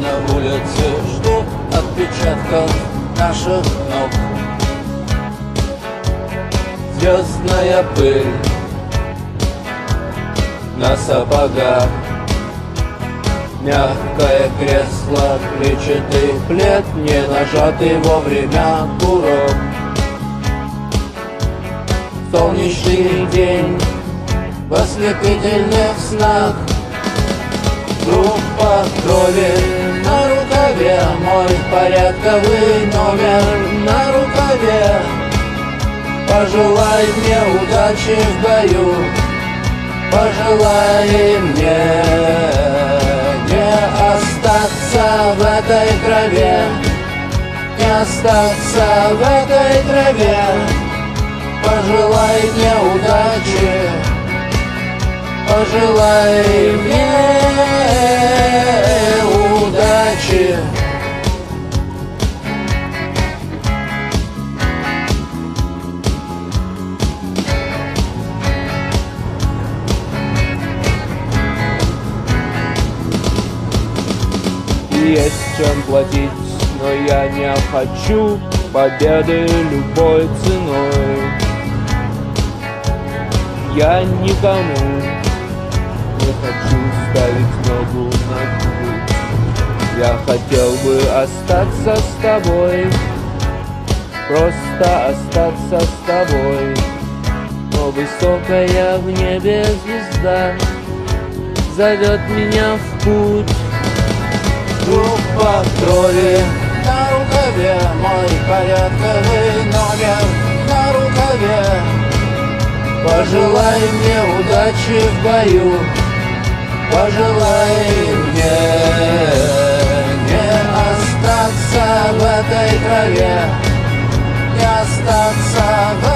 на улице ждут отпечатков наших ног. Звездная пыль на сапогах. Мягкое кресло, клетчатый плед Не нажатый вовремя курок. Солнечный день в ослепительных снах. Группа крови Мой порядковый номер на рукаве. Пожелай мне удачи в бою. Пожелай мне не остаться в этой траве. Не остаться в этой траве. Пожелай мне удачи. Пожелай мне Есть чем платить, но я не хочу победы любой ценой. Я никому не хочу ставить ногу на грудь. Я хотел бы остаться с тобой, просто остаться с тобой. Но высокая в небе звезда зовет меня в путь. Группа крови на рукаве Мой порядковый номер на рукаве. Пожелай мне удачи в бою Пожелай мне не остаться в этой траве Не остаться